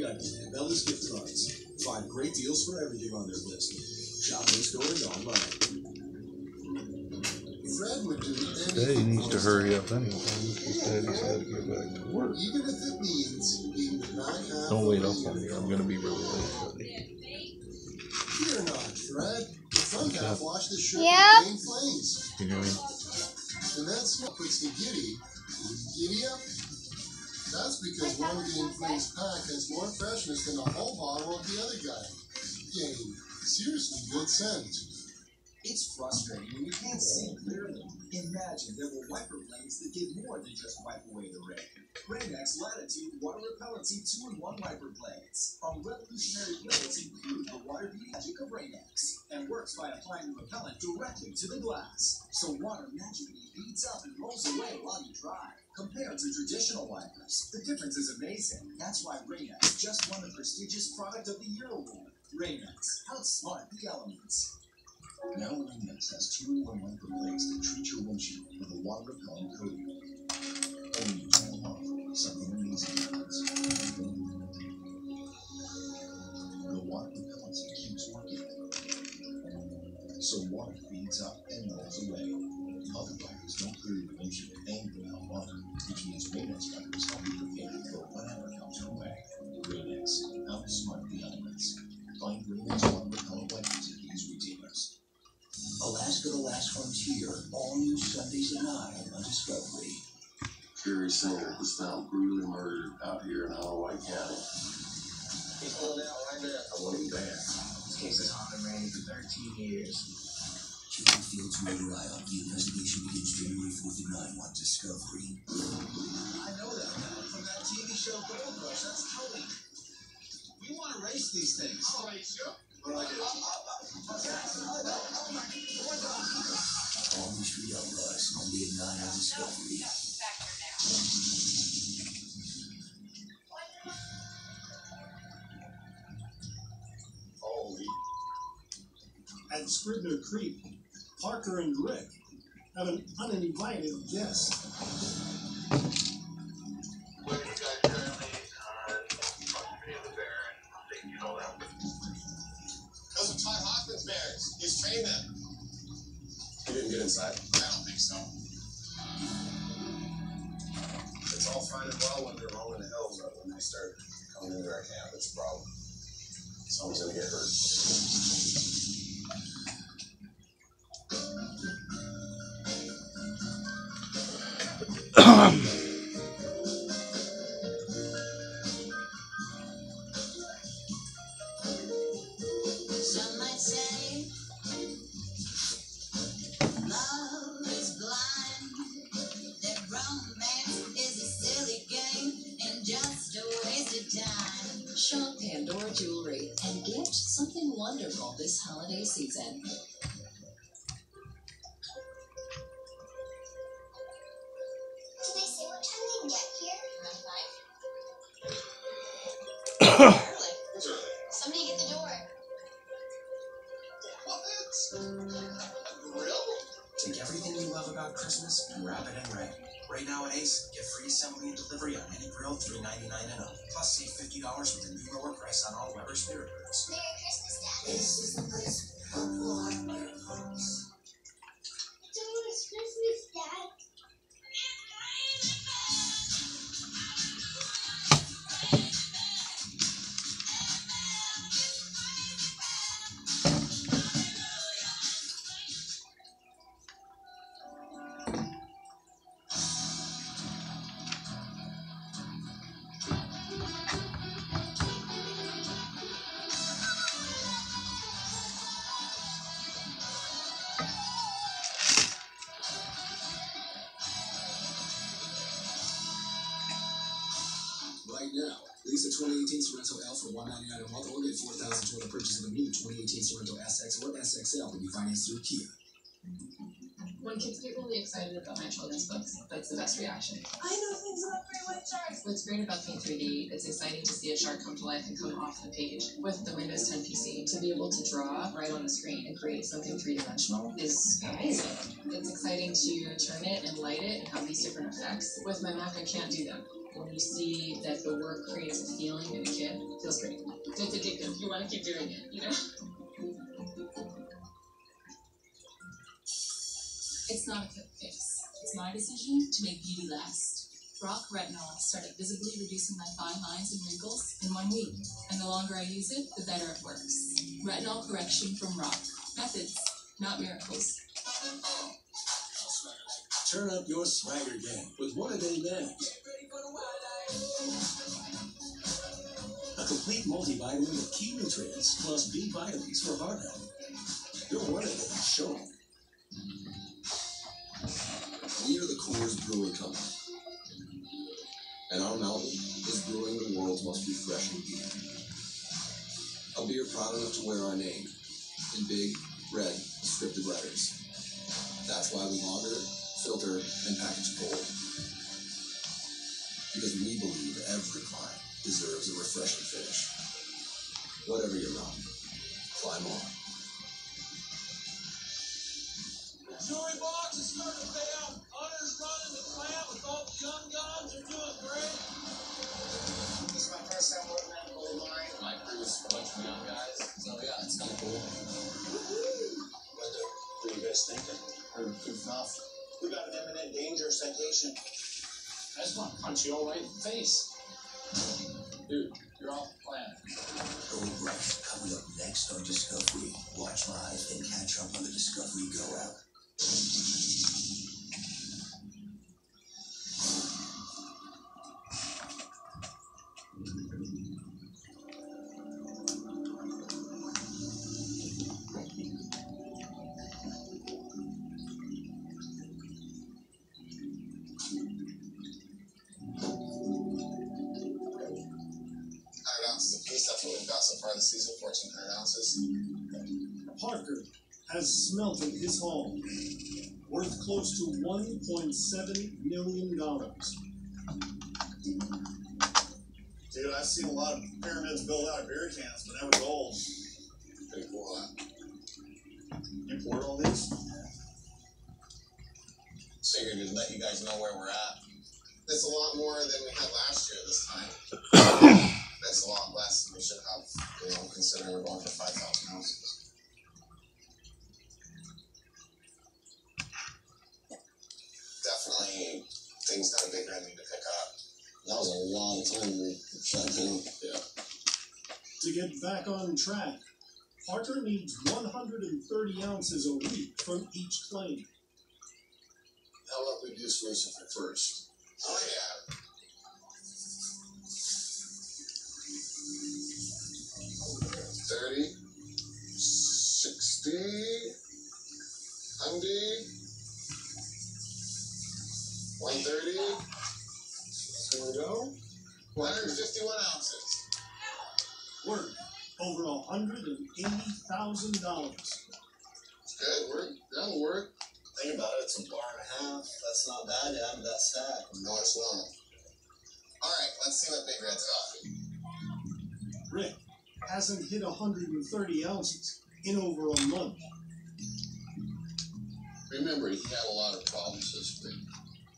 VIP at Bella's Gift Cards. Find great deals for everything on their list. Shop in store and online. Fred would do anything. Daddy needs to hurry up anyway. Because Daddy's got to get back to work. Even if it means being the back half Don't wait the up on me. I'm going to be really late, buddy. Fear not, Fred. The front half watch the ship Yep. with green flames. You know what I mean? And that smell puts the giddy. Giddy up? That's because one Gain Flings pack has more freshness than a whole bottle of the other guy. Gain. Seriously good scent. It's frustrating when you can't see clearly. Imagine there were wiper blades that did more than just wipe away the rain. Rain-X Latitude Water Repellency 2-in-1 wiper blades. Our revolutionary blades include the water magic of Rain-X and works by applying the repellent directly to the glass. So water magically beads up and rolls away while you dry. Compared to traditional wipers, the difference is amazing. That's why Rain-X just won the prestigious Product of the Year award. Rain-X, outsmart the elements. Now Rain-X has two in one blades that treat your windshield with a water repellent coating. When you turn them off, something amazing happens. The water repellency keeps working. So water feeds up and rolls away. Other wipers don't clear your windshield and bring out water, which means Rain-X wipers help you prepare for whatever comes your way. Rain-X, outsmart the elements. Carrie Singer was found brutally murdered out here in Illinois County. He's pulling out right now. I want him back. This case has haunted Randy for 13 years. Killing Fields murder IOP. The investigation begins January 4th at 9 on Discovery. I know that now from that TV show Gold Rush. That's Tony. We want to race these things. I'll race you. What do I do? All the Street Outlaws, Monday at 9 on Discovery. Scribner Creek, Parker and Rick have an uninvited guest. Those are Ty Hoffman's bears. He's trained them. He didn't get inside. I don't think so. It's all fine and well when they're rolling the hills, but when they start coming into our camp, it's a problem. Someone's gonna get hurt. Time. Shop Pandora Jewelry and gift something wonderful this holiday season. Somebody get the door. Take everything you love about Christmas and wrap it in red. Right now at Ace, get free assembly and delivery on any grill, $3.99 and up. Plus, save $50 with a new lower price on all Weber spirit grills. Merry Christmas, Dad. This is the place Right now, lease a 2018 Sorento L for 199 a month or get 4000 toward the purchase of a new 2018 Sorento SX or SXL to be financed through Kia. When kids get really excited about my children's books, that's the best reaction. I know things about great white sharks. What's great about Paint 3D, it's exciting to see a shark come to life and come off the page. With the Windows 10 PC, to be able to draw right on the screen and create something three dimensional is amazing. It's exciting to turn it and light it and have these different effects. With my Mac, I can't do that. When you see that the work creates a feeling in a kid, it feels great. It's addictive. You want to keep doing it, you know? It's not a quick fix. It's my decision to make beauty last. RoC Retinol started visibly reducing my fine lines and wrinkles in one week, and the longer I use it, the better it works. Retinol correction from RoC. Methods, not miracles. Turn up your swagger game with one a day bags. A complete multivitamin with key nutrients plus B vitamins for heart health. You're one a day. Show 'em. We are the Coors Brewing Company. And our mountain is brewing the world's most refreshing beer. A beer proud enough to wear our name in big, red, scripted letters. That's why we lager, filter, and package cold. Deserves a refreshing finish. Whatever your mountain, climb on. Jewelry box is starting to pay out. Hunter's running the plant with all the young guns. They're doing great. This is my first time working at a gold mine. My crew's a bunch of young guys. So yeah, it's kind of cool. What the? What are you guys thinking? Heard good enough. We got an imminent danger citation. I just want to punch you all right in the face. Dude, you're off the planet. Gold Rush coming up next on Discovery. Watch live and catch up on the Discovery Go app. Ounces apiece. That's what we've got so far this season. Hundred ounces. Parker has smelted his home, worth close to $1.7 million. Dude, I've seen a lot of pyramids built out of beer cans, but never gold. Pretty cool, huh? You poured all these? Figured to let you guys know where we're at. It's a lot more than we had last year this time. That's a lot less than we should have, you know, considering we're going for five thousand ounces. Definitely things that a big red need to pick up. That was a long time we shut down. Yeah. To get back on track, Parker needs 130 ounces a week from each claim. How about we do Sluicifer first? Oh yeah. Thirty, sixty, hundred, one thirty. Here we go. One hundred fifty-one ounces. Worth over $180,000. Good work. That'll work. Think about it. It's a bar and a half. That's not bad to add to that stack. No, it's not. All right. Let's see what Big Red's got. Rick hasn't hit 130 ounces in over a month. Remember, he had a lot of problems this week.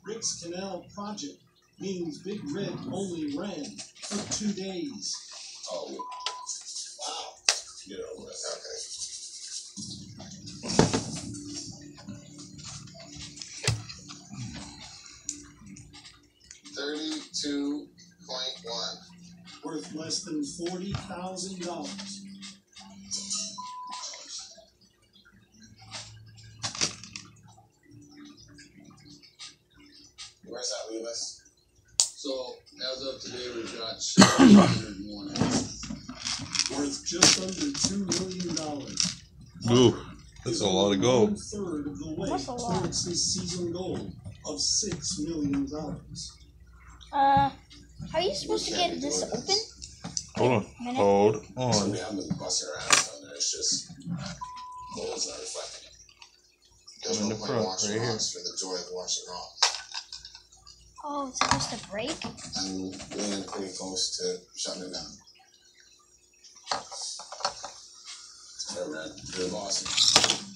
Rick's Canal project means Big Red only ran for two days. Oh, wow. Get over it. Okay. Thirty-two. Worth less than $40,000. Where's that leave us? So, as of today, we've got 701 ounces. Worth just under $2 million. Ooh, that's a lot of gold. One third of the way That's a lot. towards his season goal of $6 million. Uh, how are you supposed to get this open? Hold on. Minute. Hold on. Someday I've been busting around down there. It's just gold's not reflecting it. There's I'm in no the point front, washing right here. rocks for the joy of washing rocks. Oh, it's supposed to break? I'm getting pretty close to shutting it down. Hey, man, you're the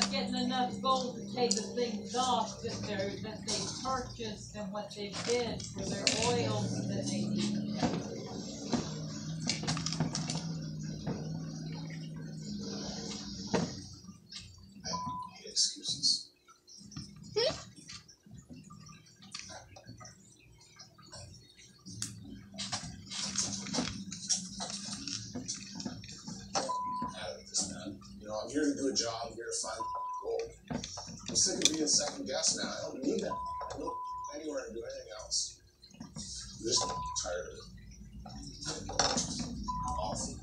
not getting enough gold to pay the things off that they're, that they purchased and what they did for their oils that they need. hate excuses. Out of this, man. You know, I'm here to do a job, I'm here to find gold. I'm sick of being second guessed now. I don't need that. I don't anywhere and do anything else. I'm just tired of it. Awful.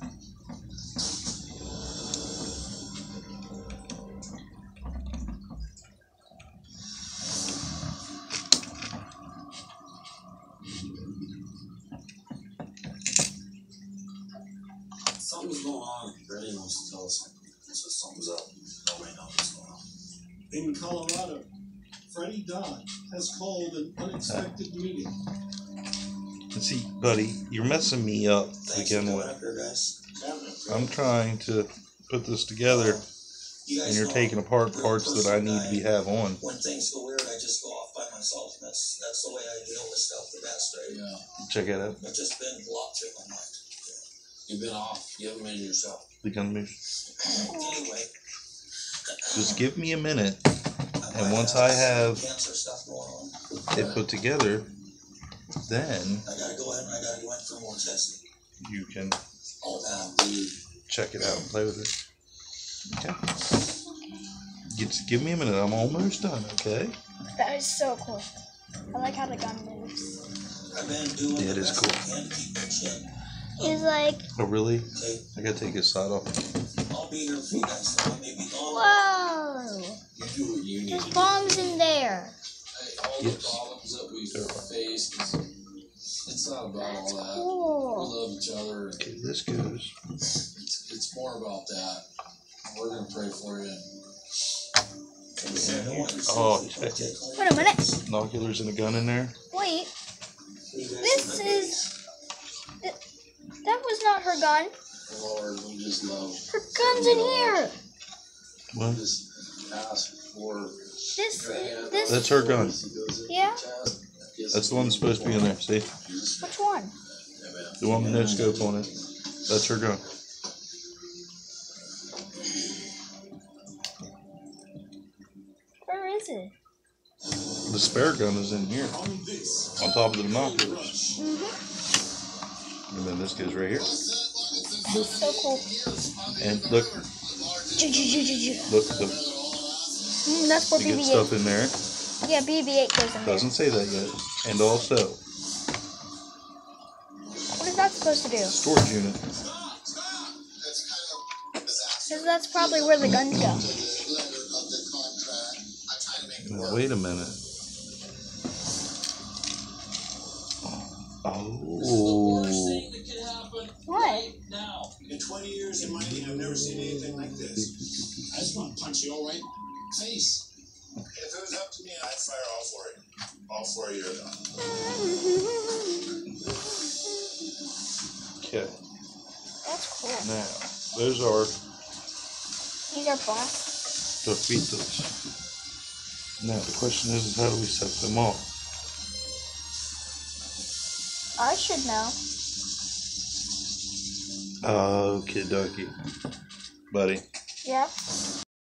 Something's going on. Barely wants to tell us. So something's up. Nobody knows what's going on. In Colorado, Freddy Dodge has called an unexpected uh, meeting. And see, buddy, you're messing me up to Thanks for with. up guys. I'm trying to put this together, You guys and you're taking apart parts that I need to be have on. When things go weird, I just go off by myself. That's that's the way I deal with stuff. The bad straight. Yeah. Check it out. I've just been blocked in my mind. You've been off. You haven't been yourself. Become me. Anyway, Just give me a minute, and once I have cancer stuff going on. it put together, then I gotta go in. I gotta go in for more testing. you can check it out and play with it. Okay. Just give me a minute. I'm almost done. Okay. That is so cool. I like how the gun moves. I've been doing Yeah, it the cool. I can to keep in check. He's like, Oh really? I gotta take his side off. I'll be here you. So I may be gone. whoa, You do what you need there's to do. bombs in there. Hey, all Yes. the problems that we face, it's, it's not about all that. Cool. We love each other. Okay, this goes. It's, it's more about that. We're gonna pray for you. Oh. Wait a minute. Binoculars and a gun in there. Wait, this is. th- That was not her gun. Lord, we just love. Her gun's in here. What? Just ask for. This, your hand this. That's her gun. He goes in Yeah? your chest. Gives That's the one that's supposed to be in there. See, Which one? The one with no scope on it. That's her gun. Where is it? The spare gun is in here, On on top of the binoculars. Mm-hmm. And then this goes right here. It's so cool. And look, look, the, Mm, that's for you get stuff BB-8. in there. Yeah, BB-8 goes in there. Doesn't say that yet. And also, What is that supposed to do? storage unit. That's kind of disaster. Because that's probably where the guns go. The letter of the contract. I try to make it Now, wait a minute. Oh, thing that could happen What? Right now. In 20 years in mining, I've never seen anything like this. I just want to punch you all right in the face. If it was up to me, I'd fire all for it. All for you. okay. That's cool. Now, those are These are black. the fitos. Now, the question is, is how do we set them off? I should know. Uh, okay, dokie. Buddy, Yeah.